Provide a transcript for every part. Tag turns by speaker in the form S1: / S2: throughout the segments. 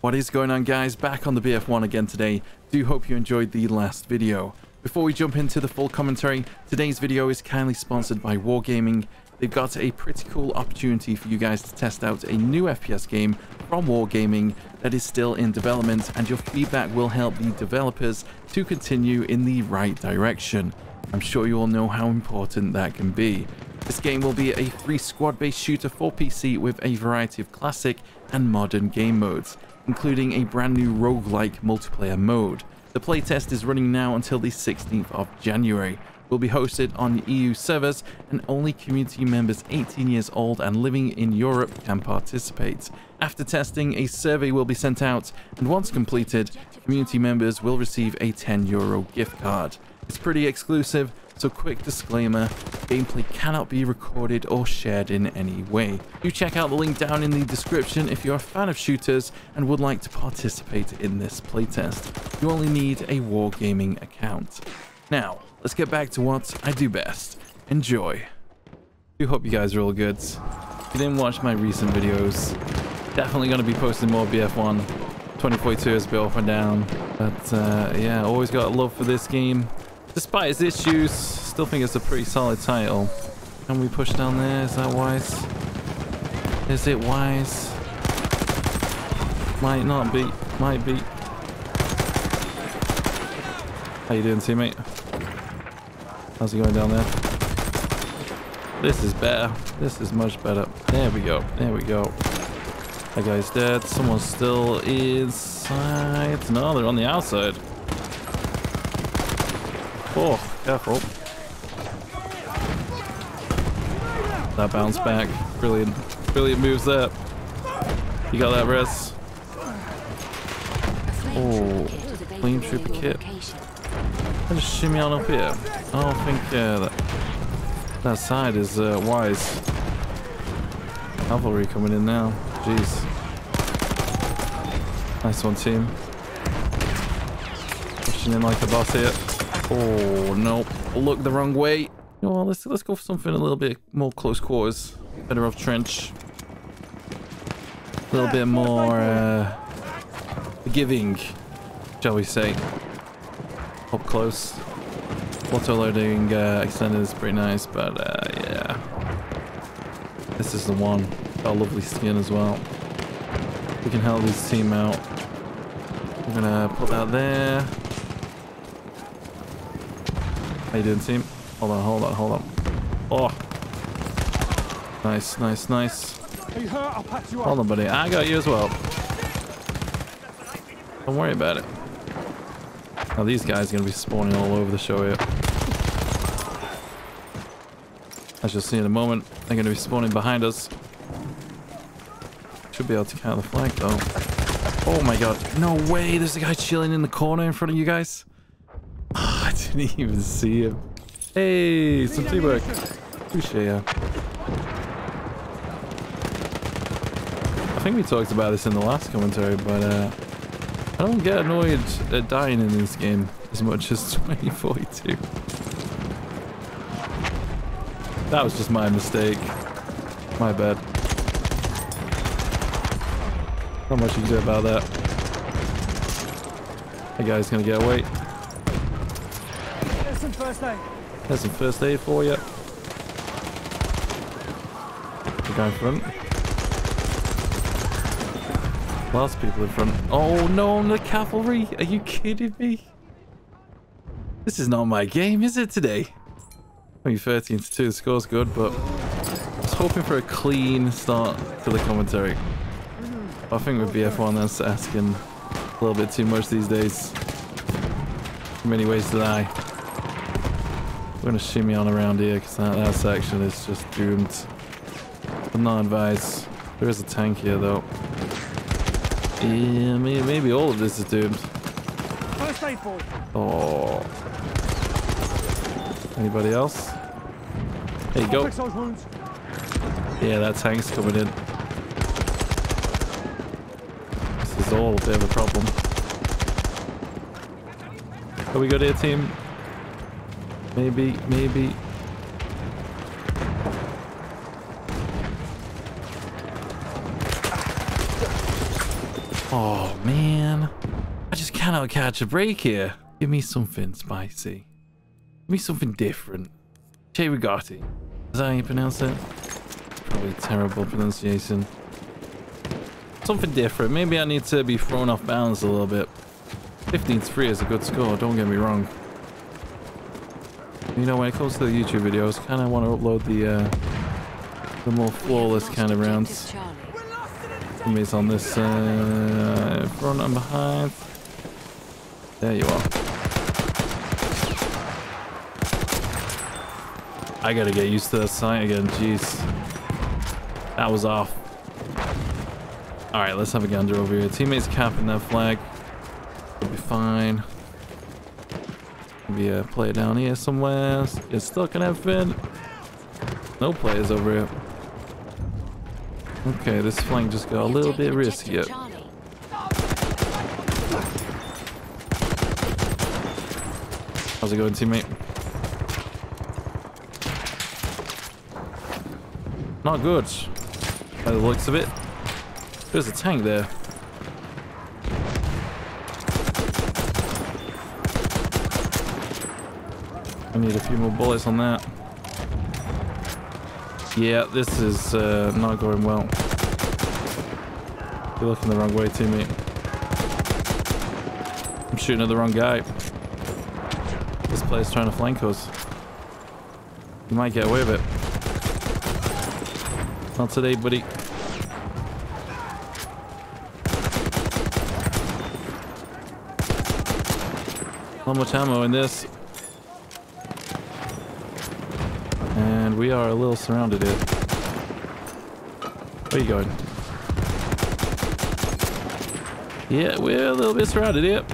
S1: What is going on guys? Back on the BF1 again today. Do hope you enjoyed the last video. Before we jump into the full commentary, today's video is kindly sponsored by Wargaming. They've got a pretty cool opportunity for you guys to test out a new FPS game from Wargaming that is still in development and your feedback will help the developers to continue in the right direction. I'm sure you all know how important that can be. This game will be a free squad-based shooter for PC with a variety of classic and modern game modes, including a brand new roguelike multiplayer mode. The playtest is running now until the 16th of January. Will be hosted on EU servers and only community members 18 years old and living in Europe can participate. After testing, a survey will be sent out and once completed, community members will receive a 10 euro gift card. It's pretty exclusive, so quick disclaimer, gameplay cannot be recorded or shared in any way. Do check out the link down in the description if you're a fan of shooters and would like to participate in this playtest. You only need a Wargaming account. Now, let's get back to what I do best. Enjoy. Do hope you guys are all good. If you didn't watch my recent videos, definitely going to be posting more BF1. 2042 is a bit up and down. But uh, yeah, always got love for this game. Despite its issues, still think it's a pretty solid title. Can we push down there? Is that wise? Is it wise? Might not be. Might be. How you doing, teammate? How's it going down there? This is better. This is much better. There we go. There we go. That guy's dead. Someone's still inside. No, they're on the outside. Oh, careful. That bounce back. Brilliant. Brilliant moves there. You got that, Res? Oh, clean trooper kit. I just shimmy on up here. I don't think uh, that, that side is uh, wise. Cavalry coming in now. Jeez. Nice one, team. Pushing in like a boss here. Oh, no. Look the wrong way. You know what, let's, let's go for something a little bit more close quarters. Better off trench. A little bit more uh, giving, shall we say. Up close. Auto loading uh, extended is pretty nice, but uh, yeah. This is the one. Got a lovely skin as well. We can help this team out. We're gonna put that there. How you doing, team? Hold on, hold on, hold on. Oh. Nice, nice, nice. Hold on, buddy. I got you as well. Don't worry about it. Now these guys are going to be spawning all over the show here. As you'll see in a moment, they're going to be spawning behind us. Should be able to count the flag though. Oh my god. No way. There's a guy chilling in the corner in front of you guys. I didn't even see him. Hey, some teamwork. Appreciate ya. I think we talked about this in the last commentary, but uh, I don't get annoyed at dying in this game as much as 2042. That was just my mistake. My bad. Not much you can do about that. That guy's gonna get away.
S2: First aid.
S1: There's some first aid for you. The guy in front. Of people in front. Oh no, I'm the cavalry! Are you kidding me? This is not my game, is it today? I mean, 13 to 2, the score's good, but I was hoping for a clean start to the commentary. I think with BF1, that's asking a little bit too much these days. Many ways to die. We're gonna shimmy on around here because that, that section is just doomed. But not advised. There is a tank here though. Yeah, maybe, maybe all of this is doomed.
S2: First aid boy.
S1: Oh. Anybody else? There you go. Yeah, that tank's coming in. This is all a bit of a problem. Are we good here, team? Maybe, maybe. Oh, man. I just cannot catch a break here. Give me something spicy. Give me something different. Cei-Rigotti. Is that how you pronounce it? Probably terrible pronunciation. Something different. Maybe I need to be thrown off balance a little bit. 15 3 is a good score, don't get me wrong. You know, when it comes to the YouTube videos, kind of want to upload the uh, the more flawless kind of rounds. Enemies on this uh, front and behind. There you are. I gotta get used to that sight again, jeez. That was off. Alright, let's have a gander over here. Teammates capping that flag. We'll be fine. Maybe a play down here somewhere. Get stuck in everything. No players over here. Okay, this flank just got a little bit risky. How's it going, teammate? Not good. By the looks of it. There's a tank there. I need a few more bullets on that. Yeah, this is uh, not going well. You're looking the wrong way, teammate. I'm shooting at the wrong guy. This player's trying to flank us. You might get away with it. Not today, buddy. Not much ammo in this. And we are a little surrounded here. Where you going? Yeah, we're a little bit surrounded here.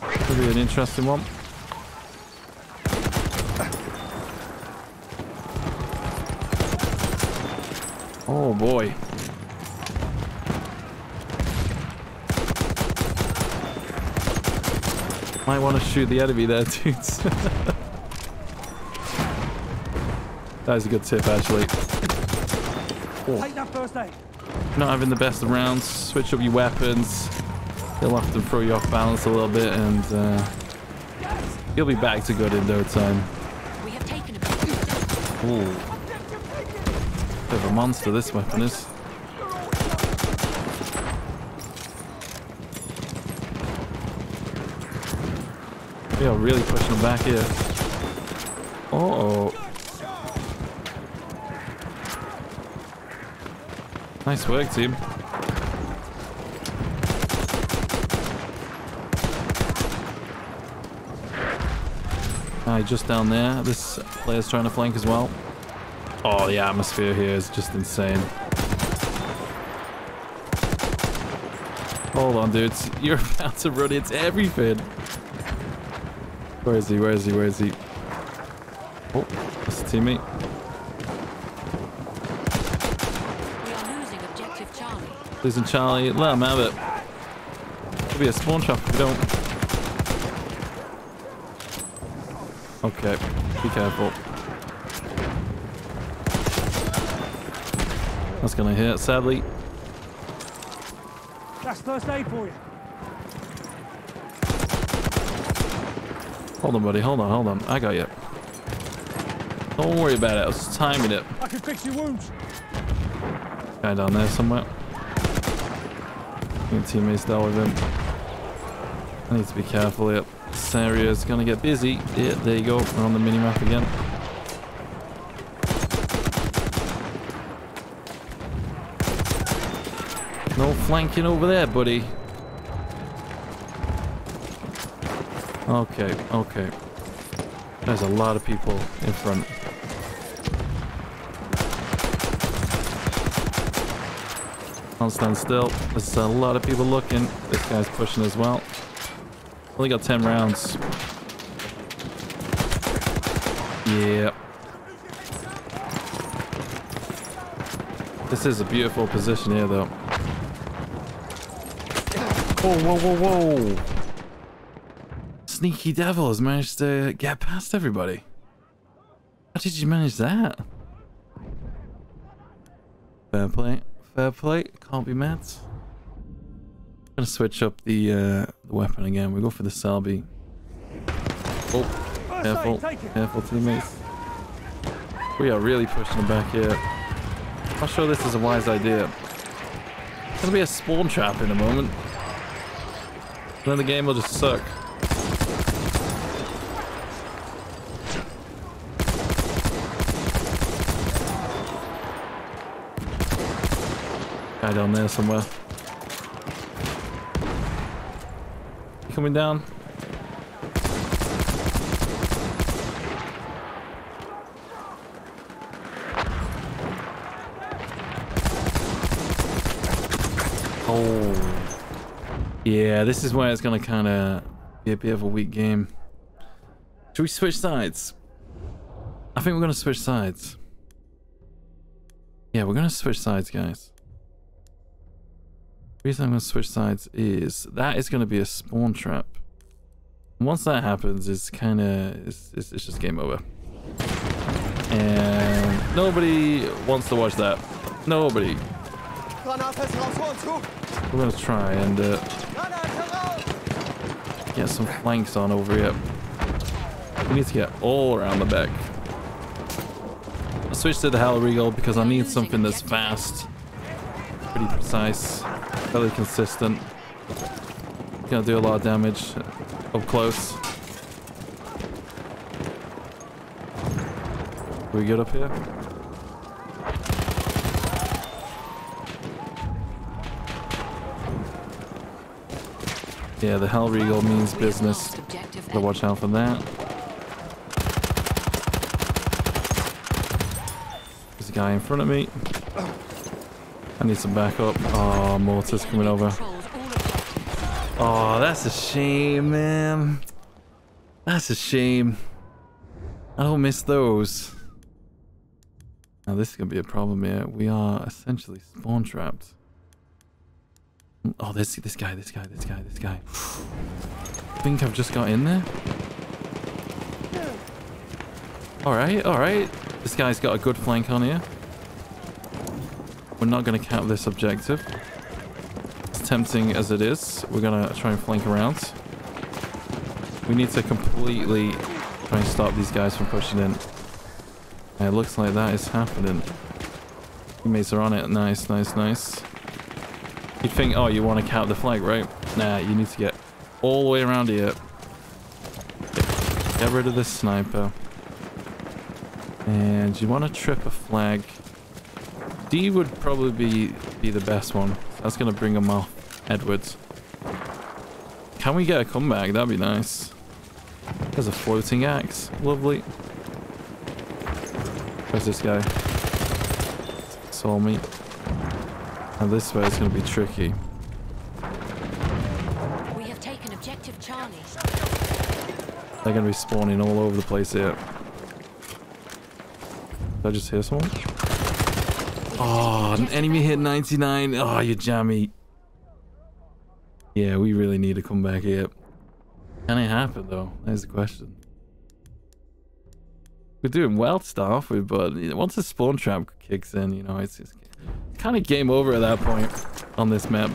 S1: Could be an interesting one. Oh boy. Might want to shoot the enemy there, dudes. That is a good tip, actually.
S2: Oh. Take that first aid.
S1: Not having the best of rounds, switch up your weapons. They'll often throw you off balance a little bit, and uh, you'll be back to good in no time.
S3: We have taken a
S1: Ooh. Bit of a monster, this weapon is. We are really pushing them back here. Uh oh. Nice work, team. Alright, just down there. This player's trying to flank as well. Oh, the atmosphere here is just insane. Hold on, dudes. You're about to run into everything. Where is he? Where is he? Where is he? Oh, that's a teammate.
S3: We are losing objective Charlie.
S1: Losing Charlie. Let him have it. Could be a spawn trap if we don't. Okay, be careful. That's gonna hit, sadly.
S2: That's first aid for you.
S1: Hold on, buddy. Hold on, hold on. I got you. Don't worry about it. I was timing it.
S2: I can fix your wounds.
S1: Guy down there somewhere. Your teammates dealt with him. I need to be careful here. This area is gonna get busy. Yeah, there you go. We're on the mini-map again. No flanking over there, buddy. Okay, okay. There's a lot of people in front. I'll stand still. There's a lot of people looking. This guy's pushing as well. Only got 10 rounds. Yeah. This is a beautiful position here, though. Whoa, whoa, whoa, whoa. Sneaky Devil has managed to get past everybody. How did you manage that? Fair play. Fair play. Can't be mad. Gonna switch up the uh, the weapon again. We go for the Selby. Oh, careful, careful, teammates. We are really pushing them back here. I'm not sure this is a wise idea. It's gonna be a spawn trap in a moment. Then the game will just suck. Guy down there somewhere. Coming down? Oh. Yeah, this is where it's gonna kind of be a bit of a weak game. Should we switch sides? I think we're gonna switch sides. Yeah, we're gonna switch sides, guys. Reason I'm gonna switch sides is that is gonna be a spawn trap. Once that happens, it's kind of it's, it's, it's just game over. And nobody wants to watch that. Nobody. We're gonna try and uh, get some flanks on over here. We need to get all around the back. I'll switch to the Hellriegel because I need something that's fast, pretty precise, fairly consistent. Gonna do a lot of damage up close. We good up here? Yeah, the Hellriegel means business. Gotta watch out for that. There's a guy in front of me. I need some backup. Oh, mortar's coming over. Oh, that's a shame, man. That's a shame. I don't miss those. Now this is gonna be a problem here. We are essentially spawn trapped. Oh, this this guy, this guy, this guy, this guy. I think I've just got in there. All right, all right. This guy's got a good flank on here. We're not gonna cap this objective as tempting as it is, we're gonna try and flank around. We need to completely try and stop these guys from pushing in. It looks like that is happening. Teammates are on it. Nice, nice, nice. You'd think, oh, you want to count the flag, right? Nah, you need to get all the way around here. Get rid of this sniper. And you want to trip a flag. D would probably be, be the best one. That's going to bring him off Edwards. Can we get a comeback? That'd be nice. There's a floating axe. Lovely. Where's this guy? Saw me. And this way is going to be tricky.
S3: We have taken objective Charlie.
S1: They're going to be spawning all over the place here. Did I just hear someone? Oh, an enemy hit 99. Oh, you jammy. Yeah, we really need to come back here. Can it happen, though? There's the question. We're doing well to start off with, but once the spawn trap kicks in, you know, it's, it's kind of game over at that point on this map.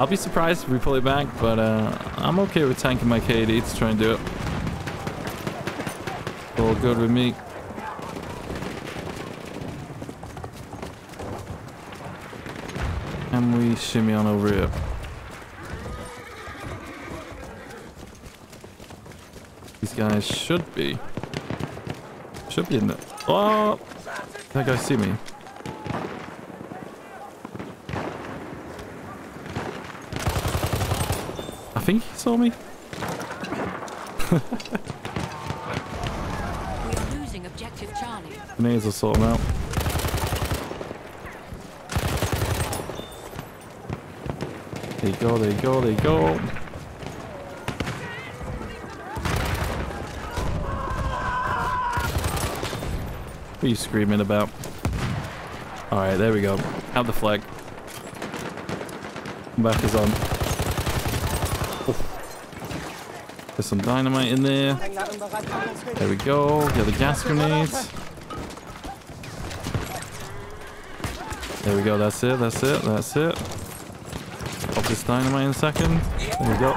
S1: I'll be surprised if we pull it back, but uh, I'm okay with tanking my KD to try and do it. All good with me. And we shimmy on over here. These guys should be. Should be in there. Oh! That guy see me. I think he saw me.
S3: We are losing objective Charlie.
S1: Grenades will sort him out. There you go, there you go, there you go. What are you screaming about? Alright, there we go. Have the flag. Back is on. Oof. There's some dynamite in there.
S4: Hänger im Bereitstellungsweg.
S1: There we go. Get the gas grenades. There we go. That's it. That's it. That's it. This dynamite in a second. There we go.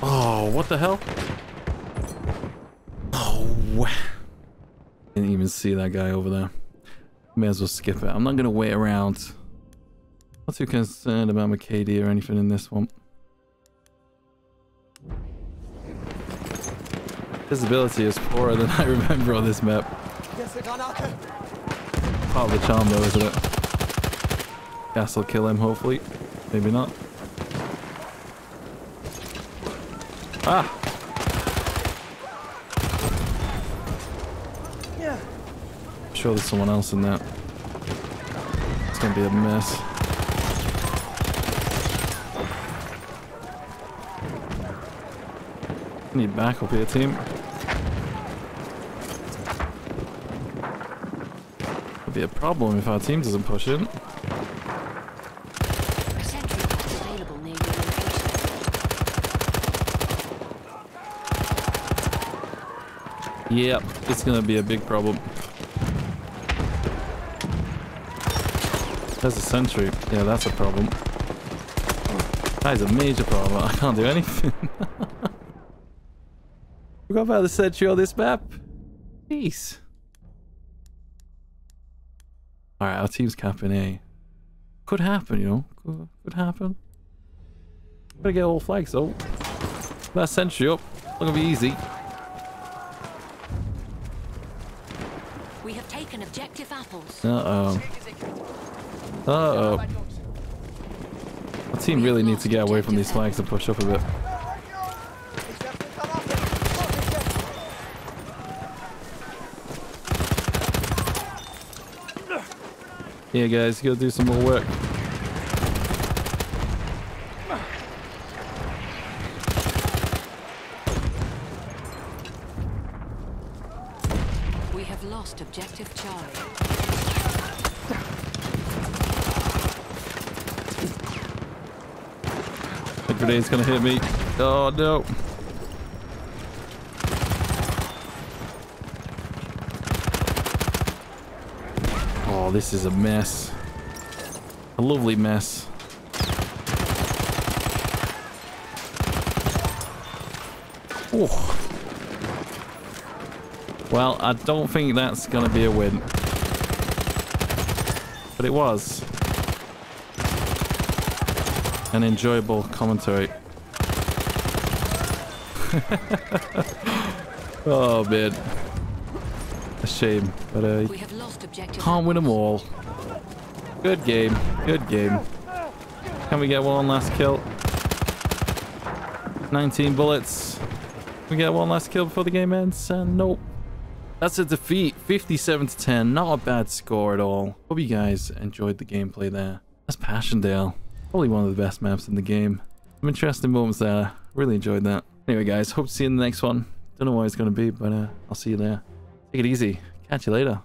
S1: Oh, what the hell? Oh. Didn't even see that guy over there. May as well skip it. I'm not going to wait around. Not too concerned about my KD or anything in this one. Visibility is poorer than I remember on this map. Part of the charm though, isn't it? Gas will kill him, hopefully. Maybe not. Ah!
S2: Yeah.
S1: I'm sure there's someone else in there. It's gonna be a mess. Need backup here, team. Could be a problem if our team doesn't push in.
S3: A sentry box available near your location.
S1: Yep, it's gonna be a big problem. There's a sentry. Yeah, that's a problem. That is a major problem. I can't do anything. Forgot about the sentry on this map. Jeez. Alright, our team's capping A. Could happen, you know. Could, could happen. Gotta get all flags though. That sentry up. Not gonna be easy.
S3: We have objective apples.
S1: Uh-oh. Uh-oh. Our team really needs to get away from these flags and push up a bit. Yeah, guys, gotta do some more work.
S3: We have lost objective Charlie.
S1: The grenade's gonna hit me. Oh, no. Oh, this is a mess. A lovely mess. Oh. Well, I don't think that's gonna be a win. But it was. An enjoyable commentary. oh man. A shame, but uh,
S3: We have lost objective
S1: can't win them all. Good game, good game. Can we get one last kill? 19 bullets. Can we get one last kill before the game ends? Uh, nope. That's a defeat, 57 to 10. Not a bad score at all. Hope you guys enjoyed the gameplay there. That's Passchendaele. Probably one of the best maps in the game. Some interesting moments there. Really enjoyed that. Anyway, guys, hope to see you in the next one. Don't know what it's going to be, but uh, I'll see you there. Take it easy. Catch you later.